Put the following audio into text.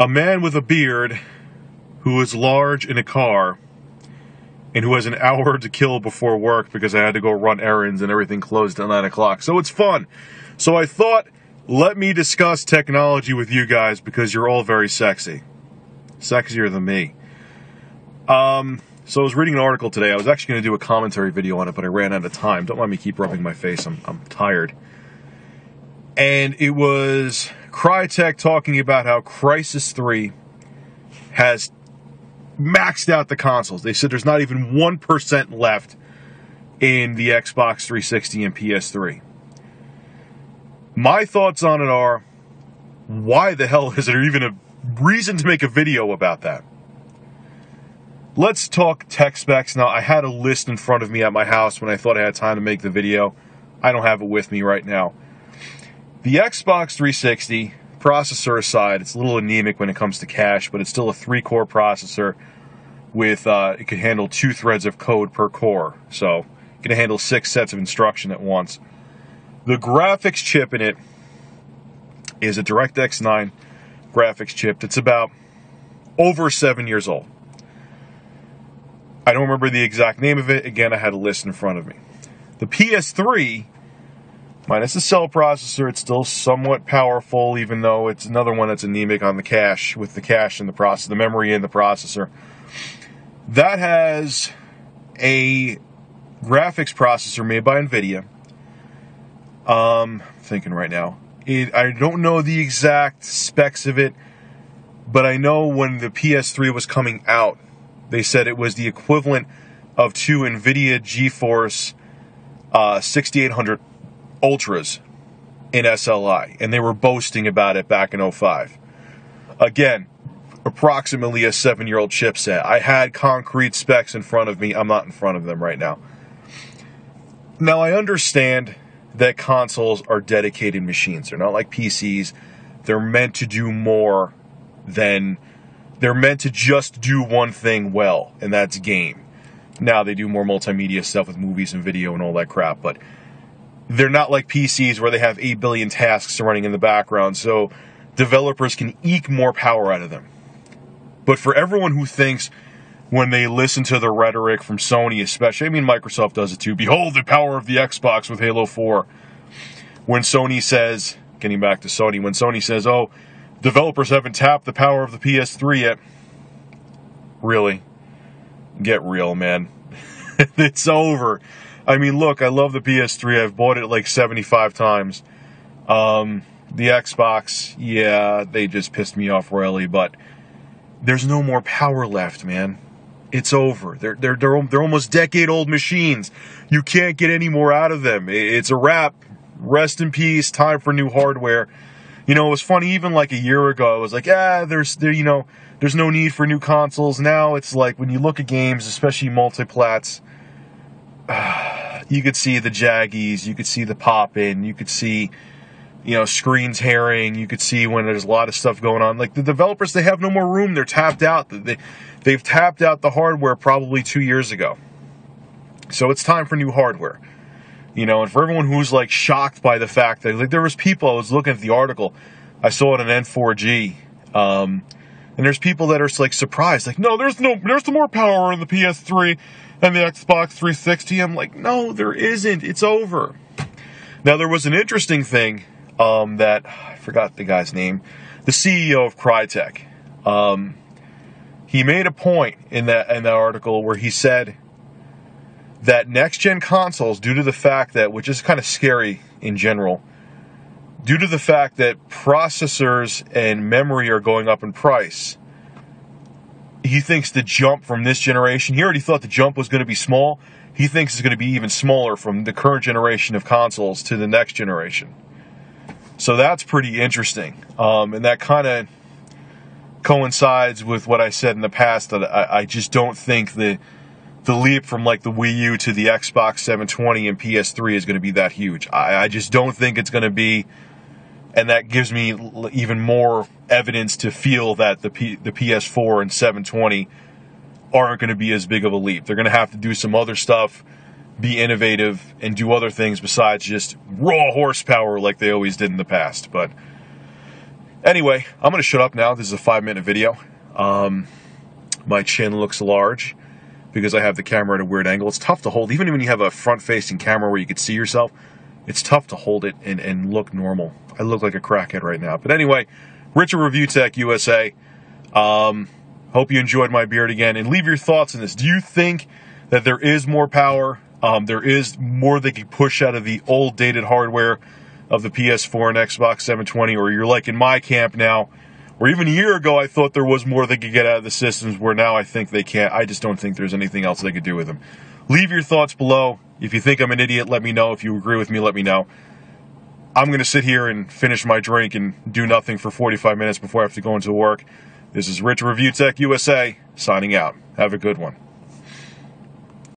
A man with a beard who is large in a car and who has an hour to kill before work because I had to go run errands and everything closed at 9 o'clock. So it's fun. So I thought, let me discuss technology with you guys because you're all very sexy. Sexier than me. Um, so I was reading an article today. I was actually going to do a commentary video on it, but I ran out of time. Don't mind me keep rubbing my face. I'm, I'm tired. And it was Crytek talking about how Crysis 3 has maxed out the consoles. They said there's not even 1% left in the Xbox 360 and PS3. My thoughts on it are why the hell is there even a reason to make a video about that? Let's talk tech specs now. I had a list in front of me at my house when I thought I had time to make the video. I don't have it with me right now. The Xbox 360 processor aside, it's a little anemic when it comes to cache, but it's still a three-core processor with uh, it can handle two threads of code per core, so it can handle six sets of instruction at once. The graphics chip in it is a DirectX 9 graphics chip that's about over seven years old. I don't remember the exact name of it. Again, I had a list in front of me. The PS3 minus the cell processor, it's still somewhat powerful, even though it's another one that's anemic on the cache with the cache and the the memory and the processor. That has a graphics processor made by NVIDIA. Um, thinking right now. It, I don't know the exact specs of it, but I know when the PS3 was coming out, they said it was the equivalent of two NVIDIA GeForce uh, 6800 Ultras in SLI, and they were boasting about it back in 05. Again, approximately a seven year old chipset. I had concrete specs in front of me. I'm not in front of them right now. Now, I understand that consoles are dedicated machines. They're not like PCs. They're meant to do more than they're meant to just do one thing well, and that's game. Now they do more multimedia stuff with movies and video and all that crap, but they're not like PCs where they have 8 billion tasks running in the background, so developers can eke more power out of them. But for everyone who thinks when they listen to the rhetoric from Sony, especially, I mean, Microsoft does it too. Behold the power of the Xbox with Halo 4. When Sony says, getting back to Sony, when Sony says, oh, developers haven't tapped the power of the PS3 yet. Really? Get real, man. it's over. I mean, look, I love the PS3. I've bought it like 75 times. Um, the Xbox, yeah, they just pissed me off royally, but there's no more power left, man. It's over. They're they're they're, they're almost decade old machines. You can't get any more out of them. It's a wrap. Rest in peace. Time for new hardware. You know, it was funny even like a year ago. I was like, ah, there's there, you know, there's no need for new consoles. Now it's like when you look at games, especially multiplats, you could see the jaggies, you could see the pop in, you could see, you know, screen tearing, you could see when there's a lot of stuff going on. Like the developers, they have no more room. They're tapped out. They, they've tapped out the hardware probably two years ago. So it's time for new hardware. You know, and for everyone who's like shocked by the fact that like there was people, I was looking at the article, I saw it on N4G, um, and there's people that are like surprised, like, no, there's no, there's more power in the PS3 and the Xbox 360. I'm like, no, there isn't. It's over. Now, there was an interesting thing um, that I forgot the guy's name, the CEO of Crytek. Um, he made a point in that in that article where he said that next gen consoles, due to the fact that, which is kind of scary in general, due to the fact that processors and memory are going up in price, he thinks the jump from this generation, he already thought the jump was going to be small. He thinks it's going to be even smaller from the current generation of consoles to the next generation. So that's pretty interesting. Um, and that kind of coincides with what I said in the past that I, I, just don't think the the leap from like the Wii U to the Xbox 720 and PS3 is going to be that huge. I, I just don't think it's going to be and that gives me even more evidence to feel that the P, the PS4 and 720 aren't going to be as big of a leap. They're going to have to do some other stuff, be innovative, and do other things besides just raw horsepower like they always did in the past. But Anyway, I'm going to shut up now. This is a five minute video. Um, my chin looks large because I have the camera at a weird angle. It's tough to hold, even when you have a front facing camera where you can see yourself. It's tough to hold it and, and look normal. I look like a crackhead right now. But anyway, Richard Review Tech USA. Um, hope you enjoyed my beard again. And leave your thoughts on this. Do you think that there is more power? Um, there is more they can push out of the old dated hardware of the PS4 and Xbox 720, or you're like in my camp now, or even a year ago I thought there was more they could get out of the systems, where now I think they can't. I just don't think there's anything else they could do with them. Leave your thoughts below. If you think I'm an idiot, let me know. If you agree with me, let me know. I'm going to sit here and finish my drink and do nothing for 45 minutes before I have to go into work. This is Rich Review Tech USA signing out. Have a good one.